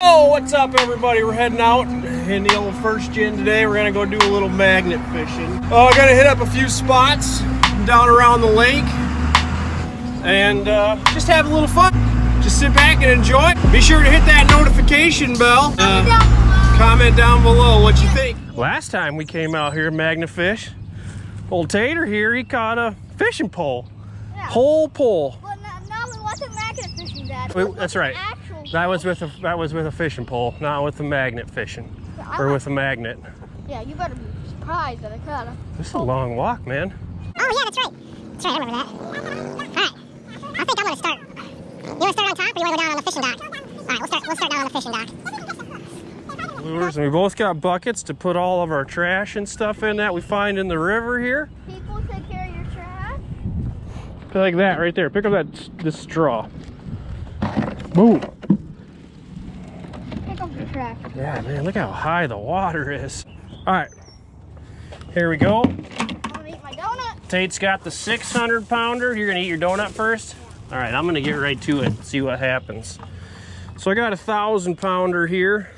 Oh, what's up, everybody? We're heading out in the old first gen today. We're gonna go do a little magnet fishing. Oh, I gotta hit up a few spots down around the lake and uh, just have a little fun. Just sit back and enjoy. Be sure to hit that notification bell. Uh, comment down below what you think. Last time we came out here, magnet fish, old Tater here, he caught a fishing pole. Yeah. Whole pole. Well, no, no, it wasn't magnet fishing, Dad. It Wait, that's with right. An Actual That was with a that was with a fishing pole, not with a magnet fishing, I or with a magnet. Yeah, you better be surprised that I caught him. This is a long walk, man. Oh yeah, that's right. That's right, I remember that. Alright. I think I'm gonna start. You wanna start on top or you wanna go down on the fishing dock? Alright, we'll start we'll start down on the fishing dock. Lures, and we both got buckets to put all of our trash and stuff in that we find in the river here. People take care of your trash. Like that right there. Pick up that this straw. Boom. Pick up your trash. Yeah, man, look how high the water is. All right, here we go. I'm gonna eat my donut. Tate's got the 600 pounder. You're gonna eat your donut first? All right, I'm gonna get right to it, see what happens. So I got a thousand pounder here.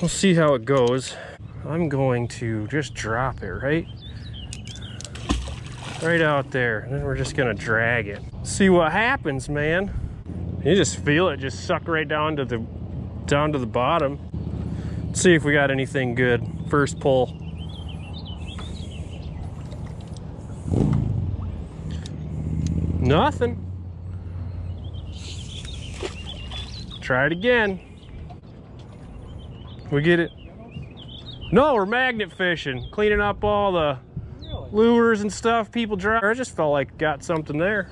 We'll see how it goes. I'm going to just drop it right, right out there. And then we're just gonna drag it. See what happens, man. You just feel it just suck right down to the, down to the bottom. See if we got anything good. First pull. Nothing. Try it again. We get it. No, we're magnet fishing, cleaning up all the lures and stuff people drop. I just felt like got something there.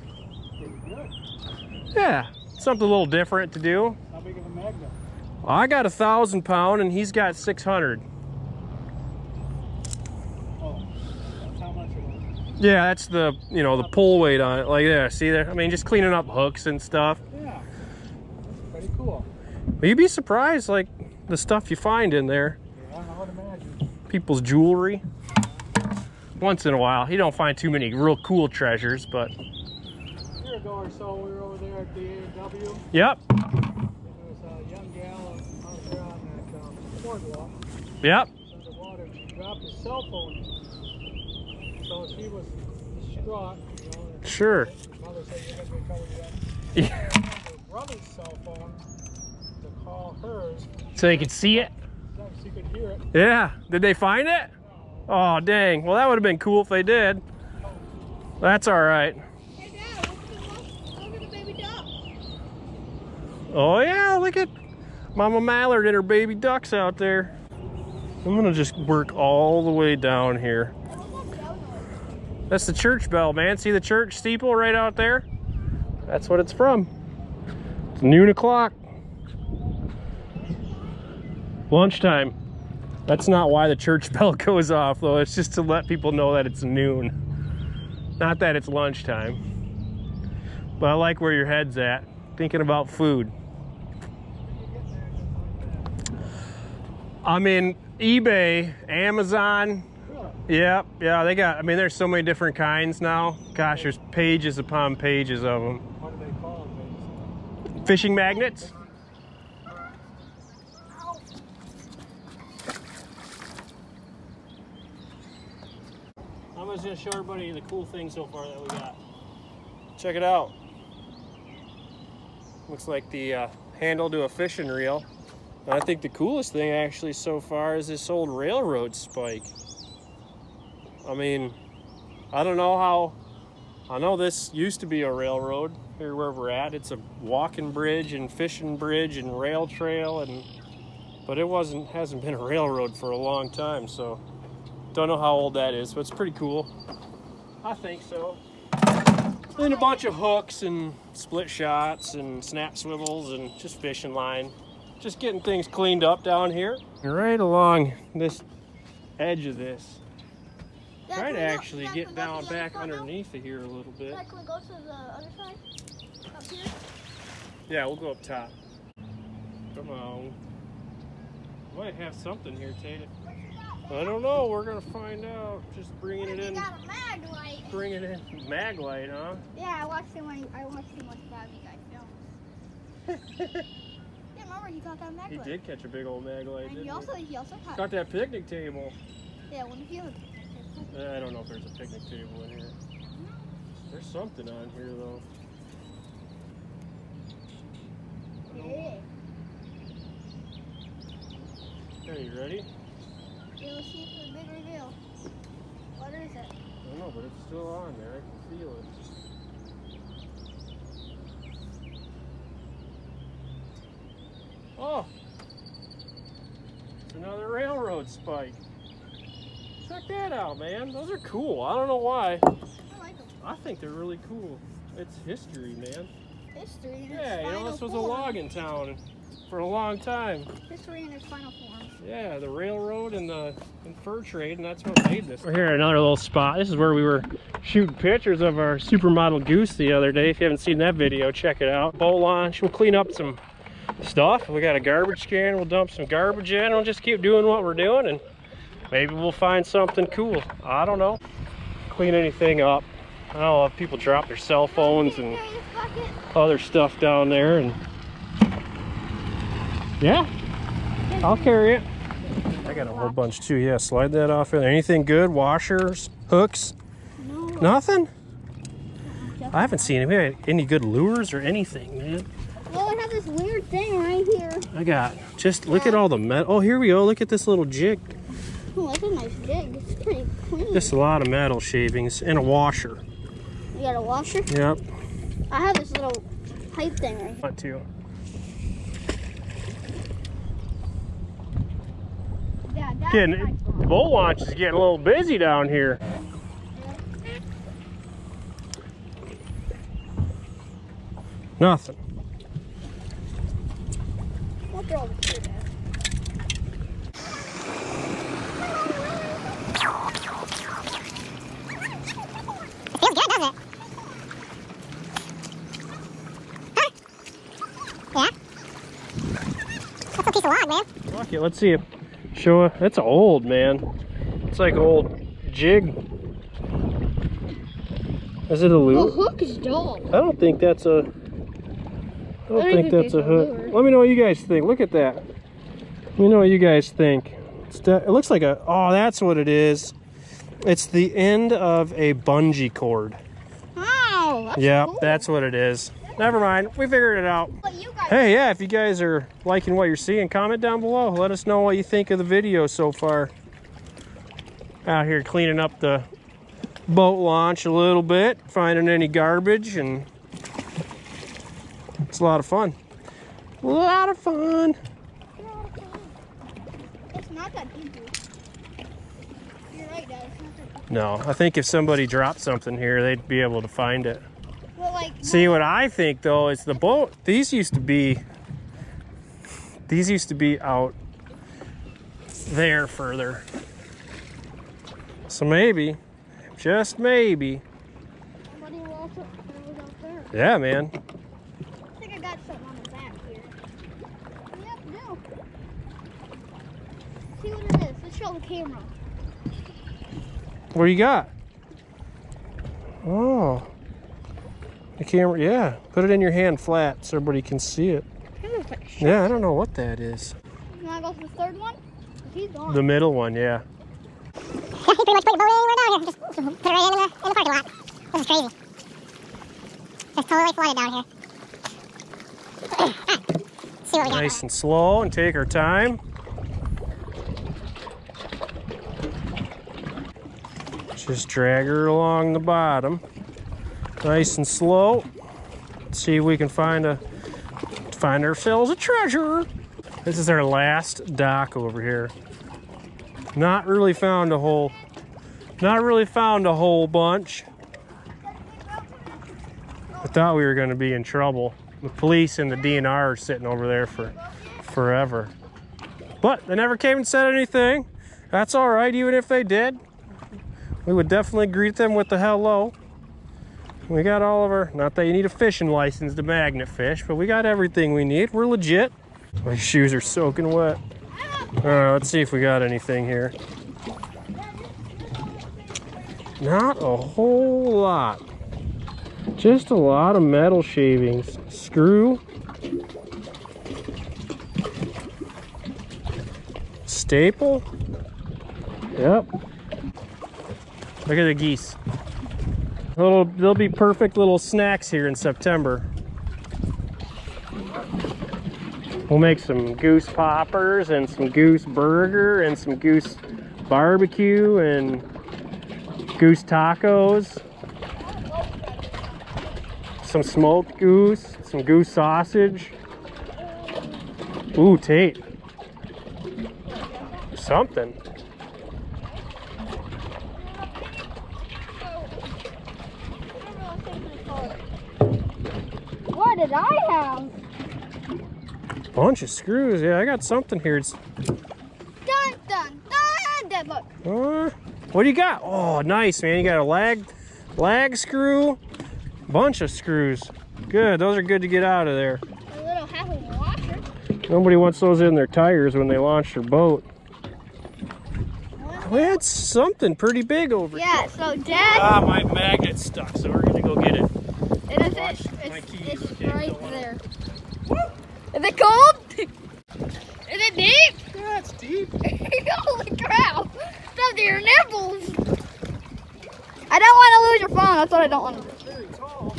Yeah, something a little different to do. How big of a magnet? I got a thousand pound and he's got 600. Oh, that's how much it. Yeah, that's the, you know, the pull weight on it. Like there, see there? I mean, just cleaning up hooks and stuff. Yeah, that's pretty cool. But you'd be surprised, like, the stuff you find in there. Yeah, I would imagine. People's jewelry. Once in a while. You don't find too many real cool treasures, but ago or so, we were over there at the A&W. yep, There was a young gal out there on that um, boardwalk yep. under the water. and She dropped her cell phone. So she was distraught. You know, Sure. her mother said, you're going to be covered yet. Yeah. Her brother's cell phone to call hers So they could see it? so she could hear it. Yeah. Did they find it? Oh, dang. Well, that would have been cool if they did. That's all right. Hey, Dad, look at the baby duck. Oh yeah, look at Mama Mallard and her baby ducks out there. I'm gonna just work all the way down here. That's the church bell, man. See the church steeple right out there? That's what it's from. It's noon o'clock. Lunchtime. That's not why the church bell goes off though. It's just to let people know that it's noon. Not that it's lunchtime. But I like where your head's at. Thinking about food. I mean, eBay, Amazon. Yep, yeah, they got, I mean, there's so many different kinds now. Gosh, there's pages upon pages of them. What do they call it? Fishing magnets? I'm just gonna show everybody the cool thing so far that we got. Check it out. Looks like the uh, handle to a fishing reel. And I think the coolest thing actually so far is this old railroad spike. I mean, I don't know how, I know this used to be a railroad here where we're at. It's a walking bridge and fishing bridge and rail trail and, but it wasn't, hasn't been a railroad for a long time. So don't know how old that is, but it's pretty cool. I think so. And a bunch of hooks and split shots and snap swivels and just fishing line. Just getting things cleaned up down here. Right along this edge of this. Dad, Try to we go- actually get go down the back underneath of here a little bit. Dad, can we go to the other side? Up here? Yeah, we'll go up top. Come on. Might have something here, Tate. I don't know. We're gonna find out. Just bringing it in. got a mag light. Bring it in. Maglite, huh? Yeah, I watched him when I watched him watch Bobby Guy films. he caught that He did catch a big old maglite, And he also he also caught. Got that picnic table. Yeah, one of you. I don't know if there's a picnic table in here. There's something on here though. Yeah. Okay, you ready? Yeah, let's see for the big reveal. What is it? I don't know, but it's still on there. I can feel it. Oh! It's another railroad spike. Check that out, man. Those are cool. I don't know why. I like them. I think they're really cool. It's history, man. History in its Yeah, you know, this was a logging town for a long time. History in its final form. Yeah, the railroad and the and fur trade, and that's what made this. We're here at another little spot. This is where we were shooting pictures of our supermodel goose the other day. If you haven't seen that video, check it out. Boat launch. We'll clean up some stuff. We got a garbage can. We'll dump some garbage in. We'll just keep doing what we're doing, and maybe we'll find something cool. I don't know. Clean anything up. I don't know if people drop their cell phones and Carry this bucket. other stuff down there and yeah I'll carry it I got a whole bunch too yeah slide that off in there anything good washers hooks No. nothing I haven't seen any, any good lures or anything man Well, I have this weird thing right here. I got just look at all the metal oh here we go look at this little jig Oh, that's a nice jig. It's pretty clean. just a lot of metal shavings and a washer You got a washer? yep I have this little pipe thing right here. want to Yeah, getting the boat launch is getting a little busy down here nothing throw the food there. It feels good, doesn't it? Huh? Yeah? That's a piece of log, man. Let's see it. Show it. That's old, man. It's like old jig. Is it a The hook is dull. I don't think that's a. I don't I think think that's a hook. lure. Let me know what you guys think. Look at that. Let me know what you guys think. It's it looks like a. Oh, that's what it is. It's the end of a bungee cord. Wow. That's Yeah, cool. that's what it is. Never mind. We figured it out. But you guys. Hey, yeah, if you guys are liking what you're seeing, comment down below. Let us know what you think of the video so far. Out here cleaning up the boat launch a little bit, finding any garbage, and it's a lot of fun. A lot of fun. It's not that deep. You're right, Dad. It's not that deep. No, I think if somebody dropped something here, they'd be able to find it. Well, like. See, what I think though is the boat, these used to be, these used to be out there further. So maybe, just maybe, Somebody was also was out there. yeah, man. I think I got something on the back here. Yep, no. See what it is. Let's show the camera. What do you got? Oh, the camera, yeah. Put it in your hand flat so everybody can see it. It like. Yeah, I don't know what that is. You wanna go to the third one? 'Cause He's gone. The middle one, yeah. Yeah, you pretty much put your boat anywhere down here. Just put it right in the, in the parking lot. This is crazy. Just totally flooded down here. Alright, ah. see what we got. Nice and slow and take our time. Just drag her along the bottom. Nice and slow. See if we can find a find ourselves a treasure. This is our last dock over here. Not really found a whole not really found a whole bunch. I thought we were gonna be in trouble. The police and the DNR are sitting over there for forever. But they never came and said anything. That's all right, even if they did. We would definitely greet them with the hello. We got all of our, not that you need a fishing license to magnet fish, but we got everything we need. We're legit. My shoes are soaking wet. All right, let's see if we got anything here. Not a whole lot. Just a lot of metal shavings. Screw. staple. Yep. Look at the geese. Little, they'll be perfect little snacks here in September. We'll make some goose poppers and some goose burger and some goose barbecue and goose tacos. Some smoked goose, some goose sausage. Ooh, Tate. Something. What did I have? Bunch of screws. Yeah, I got something here. It's, Dun dun dun! Dead look. uh, what do you got? Oh, nice, man. You got a lag, lag screw. Bunch of screws. Good. Those are good to get out of there. A little half a washer. Nobody wants those in their tires when they launch their boat. We had something pretty big over here. Yeah. So Dad, Ah, my magnet's stuck, so we're gonna go get it. it is watch it. my It's, keys, it's okay, right don't wanna- there. Is it cold? is it deep? Yeah, it's deep. Holy crap! Stuff to your nipples. I don't want to lose your phone. That's what I don't want to do. Very tall.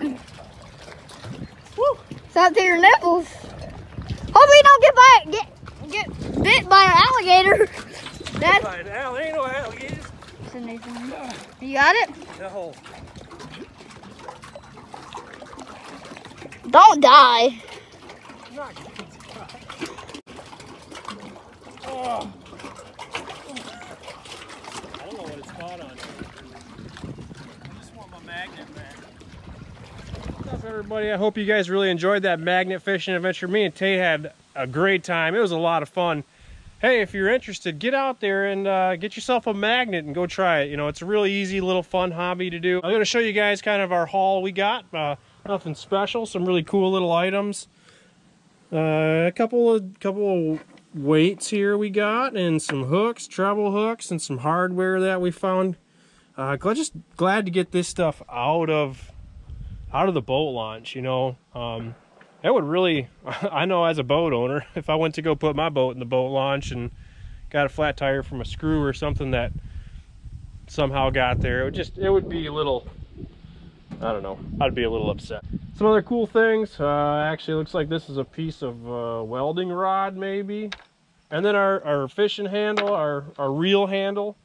Stuff to your nipples. Hopefully you don't get by get get bit by an alligator. That's Right now, there ain't no alligators. you got it. No. Don't die. I don't know what it's caught on. I just want my magnet. What's up, everybody? I hope you guys really enjoyed that magnet fishing adventure. Me and Tate had a great time. It was a lot of fun. Hey, if you're interested, get out there and uh, get yourself a magnet and go try it. You know, it's a really easy little fun hobby to do. I'm going to show you guys kind of our haul we got. Uh, nothing special, some really cool little items. Uh, a couple of couple of weights here we got, and some hooks, treble hooks, and some hardware that we found. Uh, just glad to get this stuff out of out of the boat launch. You know, um, that would really. I know as a boat owner, if I went to go put my boat in the boat launch and got a flat tire from a screw or something that somehow got there, it would just it would be a little. I don't know. I'd be a little upset. Some other cool things. Uh, actually, looks like this is a piece of uh, welding rod, maybe. And then our, our fishing handle, our, our reel handle,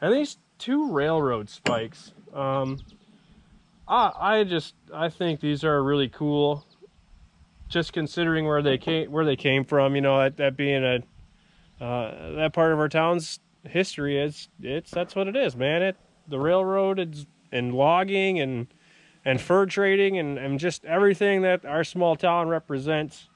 and these two railroad spikes. Um, I, I just I think these are really cool. Just considering where they came where they came from, you know, that, that being a uh, that part of our town's history is it's that's what it is, man. It the railroad is and logging and and fur trading and, and just everything that our small town represents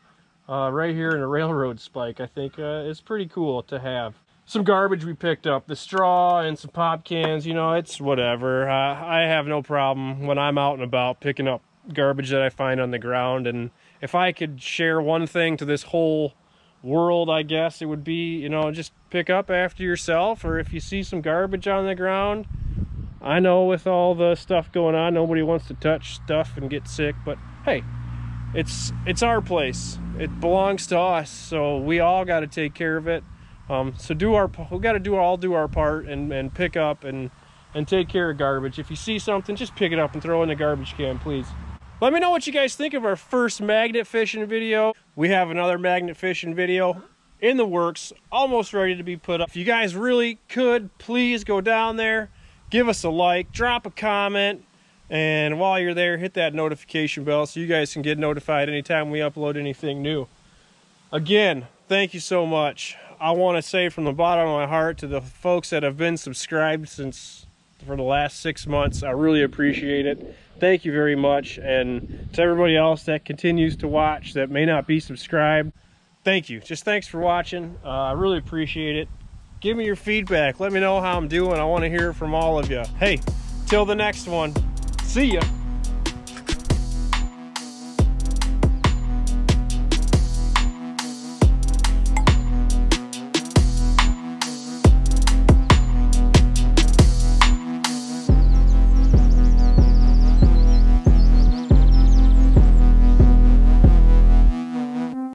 uh, right here in a railroad spike, I think uh, is pretty cool to have. Some garbage we picked up, the straw and some pop cans, you know, it's whatever. Uh, I have no problem when I'm out and about picking up garbage that I find on the ground. And if I could share one thing to this whole world, I guess it would be, you know, just pick up after yourself. Or if you see some garbage on the ground, I know with all the stuff going on, nobody wants to touch stuff and get sick, but hey, it's it's our place. It belongs to us, so we all got to take care of it. Um, so do our we got to do all do our part and, and pick up and and take care of garbage. If you see something, just pick it up and throw it in the garbage can, please. Let me know what you guys think of our first magnet fishing video. We have another magnet fishing video in the works, almost ready to be put up. If you guys really could, please go down there, give us a like, drop a comment, and while you're there, hit that notification bell so you guys can get notified anytime we upload anything new. Again, thank you so much. I want to say from the bottom of my heart to the folks that have been subscribed since for the last six months, I really appreciate it. Thank you very much. And to everybody else that continues to watch that may not be subscribed, thank you. Just thanks for watching. Uh, I really appreciate it. Give me your feedback. Let me know how I'm doing. I want to hear from all of you. Hey, till the next one. See ya.